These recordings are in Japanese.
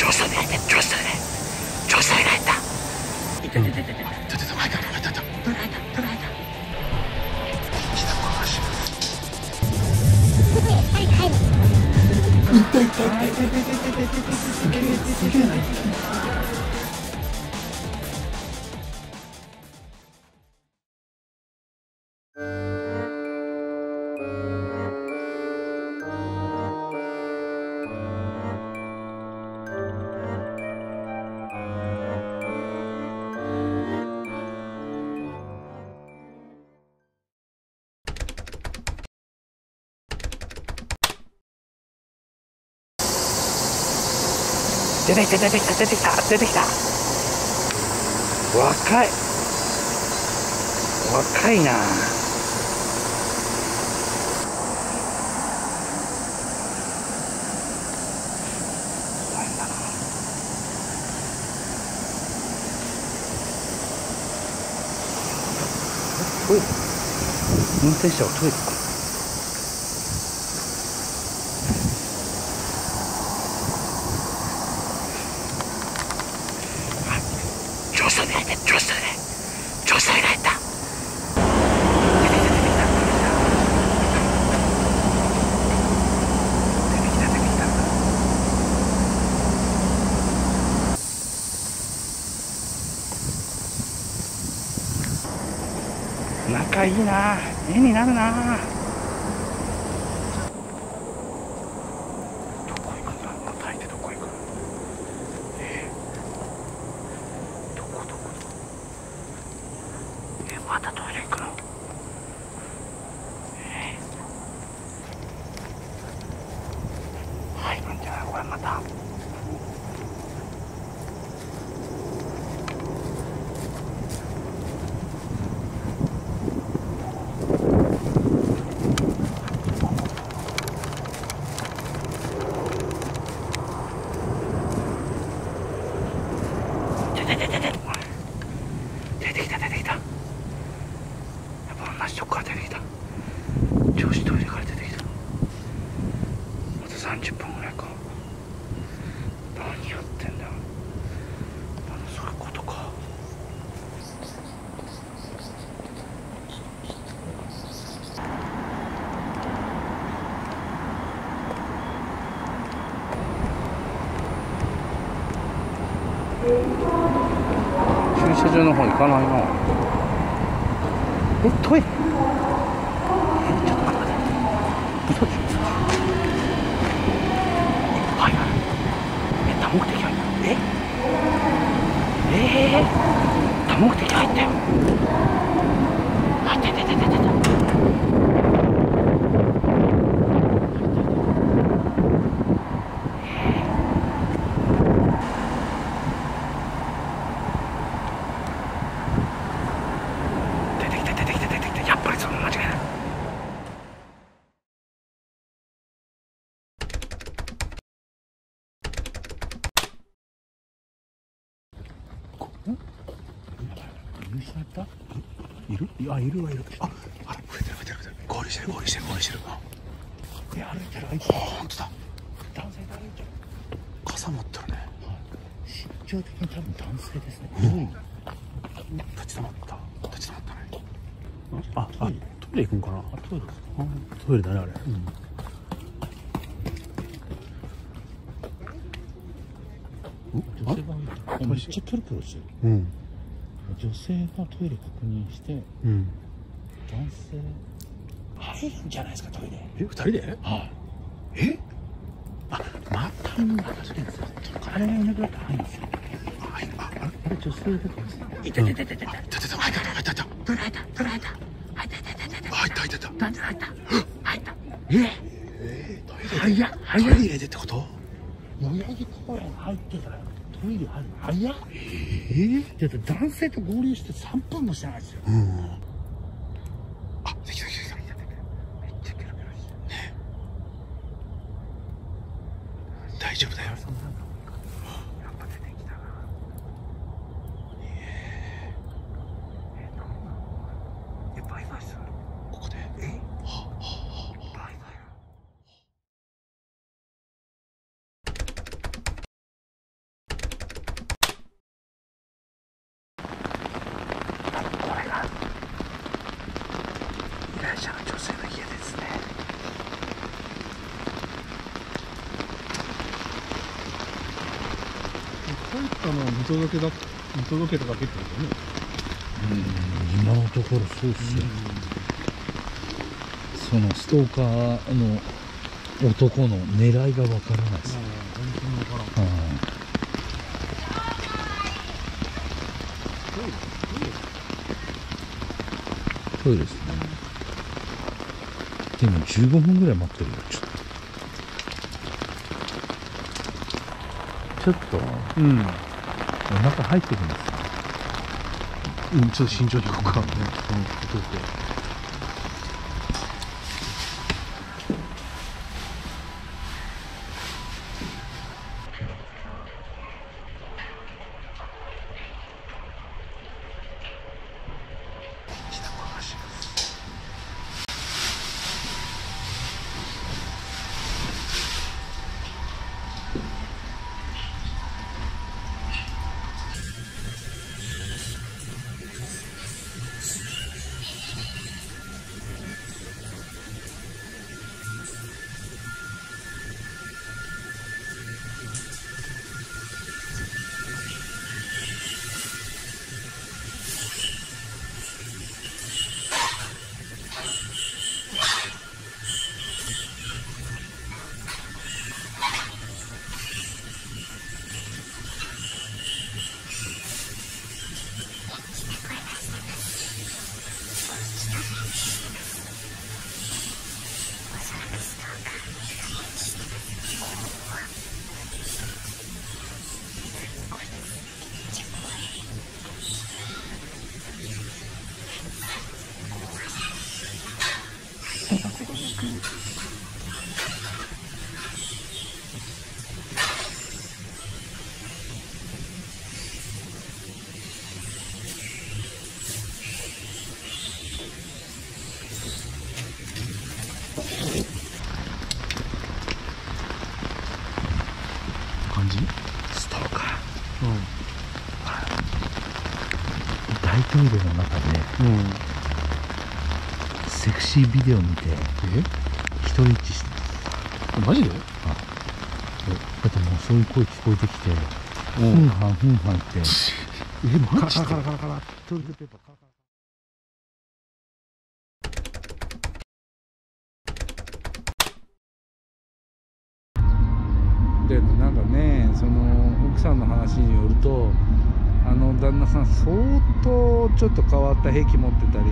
女子で女子で女子がいた。いた。いた。いた。いたいたいたいたいたいたいたい出てきた出てきた出てきた出てきた。若い。若いな。トイレ運転手はトイレか女子で女子で女子がいた出てきた出てきた出てきた出てきた出てきた出てきた出てきたかいいな。絵になるな。どこ行くんだ？またいてどこ行くえーどこどこ？えまたトイレ行くのえー入るんじゃないこれまた出て出て出て出てきた出てきたやっぱ同じとこから出てきた。女子トイレから出てきた。また30分ぐらいか。何やってんだ。よまだそういうことか。駐車場の方行かないなえトイレえちょっと待って嘘でしょ嘘でしょはいはいえ多目的入ったええー、多目的入ったよ。あてててててて出てきた出てきた出てきたやっぱりその間違いない入社った？いる？いやいるはいる。ああれ増えてる増えてる増えてる。合流してる合流してる合流してる。いや歩いてる歩いてる。本当だ。男性が歩いてる。傘持ってるね。身長的に多分男性ですね。うん。立ち止まった。立ち止まったね。ああトイレ行くんかな？あトイレトイレだねあれ。うん。めっちゃキョロキョロしてるうん女性がトイレ確認してうん。男性入るんじゃないですかトイレ。え二人で？はい。え？あまた今確かにずっと体がい。なくなっ入るんですよ。ああああれ女性だとですねいたいたいたいたいたいたいた入った入った入ったたたた入った入った入った入った入った入ったなんで入った入ったええトイレで早っトイレでってこと代々木公園入ってからトイレ入る早っ。ええだって男性と合流して3分もしてないですよ。うんあできたできたできためっちゃキョロキョロしてる大丈夫だよそんなのったのは見届けだ見届けただけってことね。うん今のところそうっすよ、そのストーカーの男の狙いがわからないです、本当に分からんうんトイレですね。でも15分ぐらい待ってるよちょっとちょっと。うん、お腹入ってきますね。うん、ちょっと慎重に行こうか、うん、感セクシービデオ見て人一致してマジで？だってもうそういう声聞こえてきてうふんはんふんはんって。えマジで？カラカラカラカラ。トイレペーパーカラカラでなんかねその奥さんの話によるとあの旦那さん相当ちょっと変わった兵器持ってたり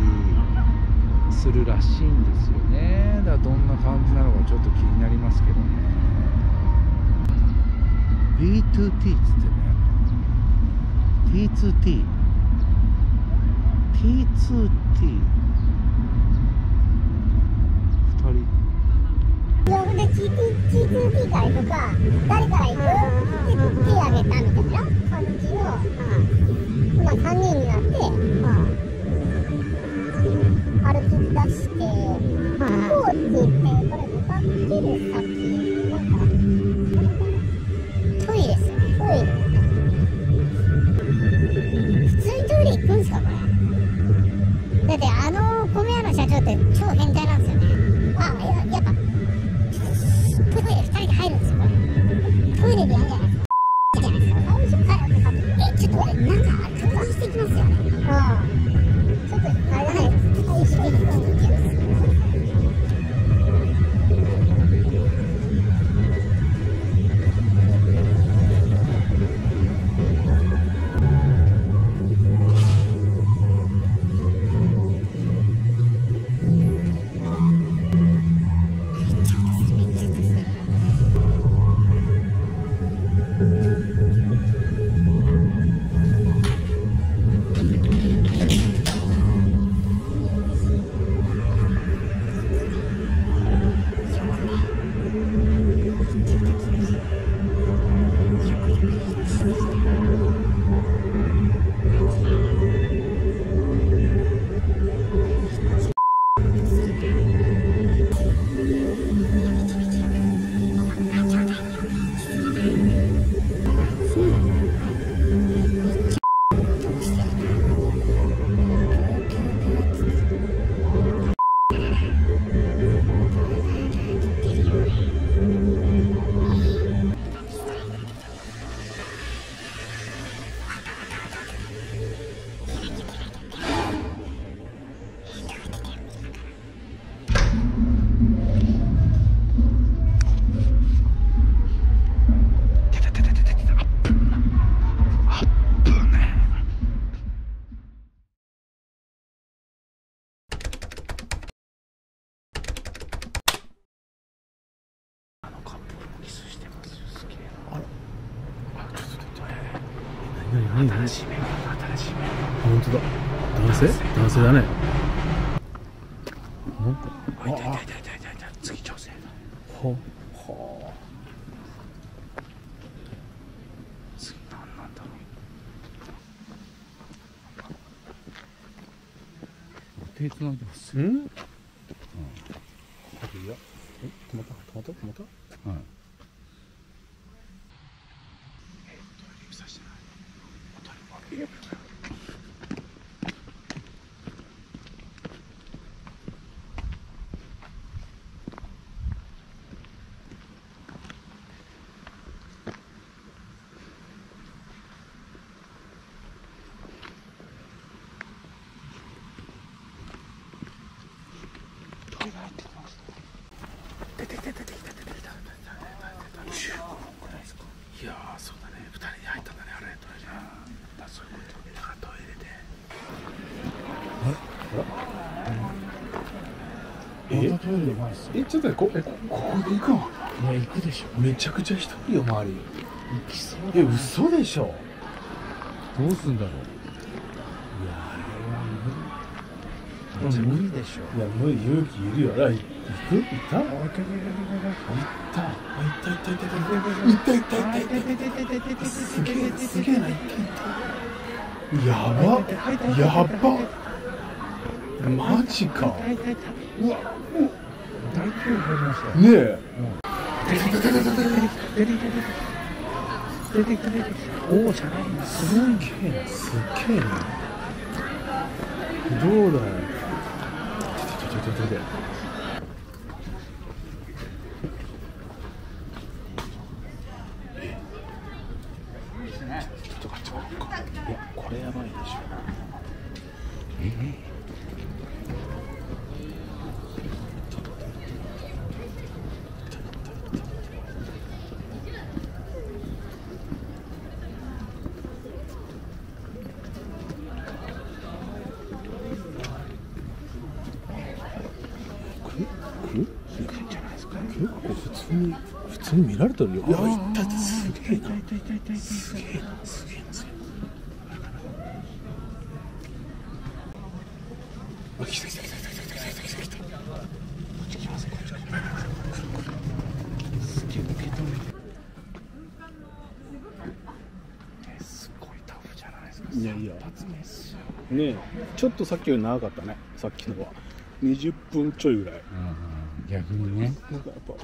するらしいんですよね。だからどんな感じなのかちょっと気になりますけどね。B2T っつってね。T2T T2T 2人。で T2T から行くか誰から行く手挙げたみたいな感じの、まあ、3人になって、行こうってこれ向かってる先なんかトイレですよねトイレ普通にトイレ行くんすかこれだってあの米屋の社長って超変態なんですよねあややっぱトイレ2人で入るんですしいメンバーだ新しいメンバー。本当だ。男性？男性だね。あいたいたいたいたいたいた次女性だは次何なんだろう。手つないでますう。んう。んいやえ止まった止まった止まったはいいやーそうだね。二人に入ったんだねあれ。トイレだそういうことだからトイレで。え？またトイレ前ですえちょっとこえこここで行くのいや行くでしょ。めちゃくちゃ人いるよ周り。行きそうえ嘘でしょ。どうすんだろういや無理でしょ。いや無理勇気いるよ。あ行く行った行った？あ行った行った行った行った行った。行った行った行ったすげえすげえな行った行ったやばやばマジかうわ大丈夫入りましたよねえ出てきた出てきたおおじゃないすごいすげえなすげえなどうだよ对普通に見られてるよ。いやいったってすげえな。すげえなすげえなすげえなあ来た来た来た来た来た来た来た来たこっち来ますこっち来ますすげえ受け止めてえすごいタフじゃないですかいやいや一発目っすよねえちょっとさっきより長かったねさっきのは20分ちょいぐらい逆にねなんかやっぱ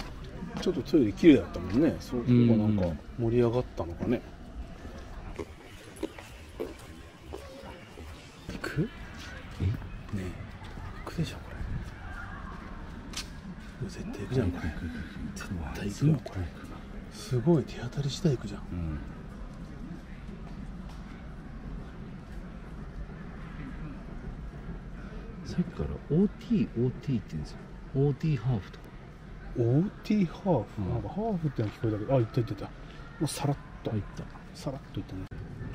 ちょっとトイレ綺麗だったもんね。そこがなんか盛り上がったのかね。行く？ねえ。行くでしょこれ。絶対行くじゃんこれ。絶対行くよこれ。すごい手当たり次第行くじゃん。うん。さっきから OT、OT って言うんですよ。OT ハーフとか OT ハーフ、うんなんかハーフってのは聞こえたけどあ行った行った行った。もうさらっと。入った。さらっといったね。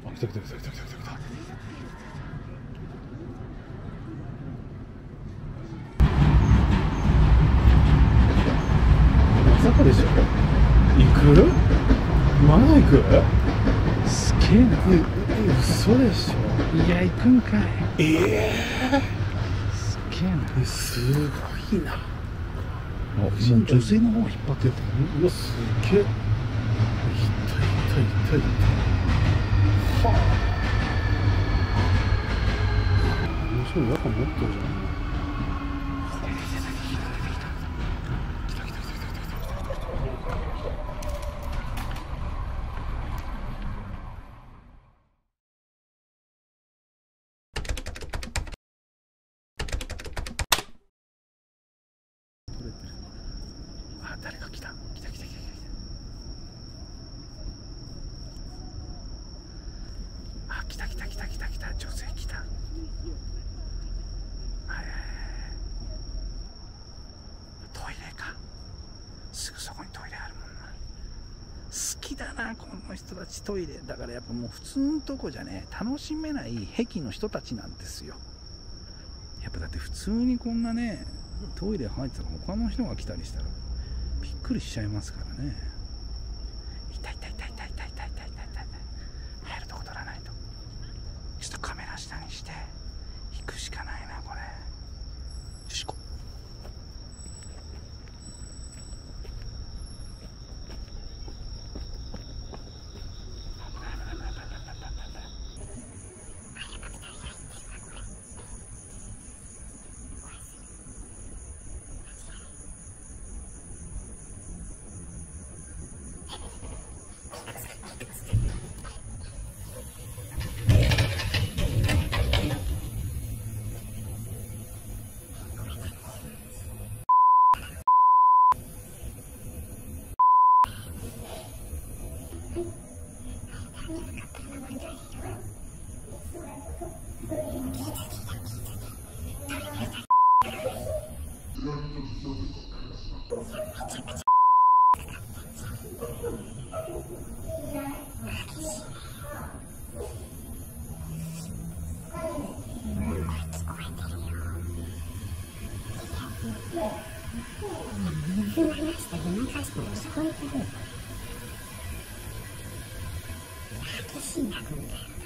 あ来た来た来た来た来た来た来た。まさかでしょ？行く？まだ行く？すげえな。ええ嘘でしょ？いや行くんかい。えすげえな。えすごいな女性の方が引っ張ってたうわすげえ。痛い痛い痛い痛いはあ。面白い中持ってるじゃんあ誰か来た来た来た来た来たあ来た来た来た来た来た女性来たはいはいはいトイレかすぐそこにトイレあるもんな好きだなこの人たちトイレだからやっぱもう普通のとこじゃね楽しめない壁の人たちなんですよ。やっぱだって普通にこんなねトイレ入ってたら他の人が来たりしたらびっくりしちゃいますからね。気になりそう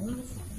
Wonderful.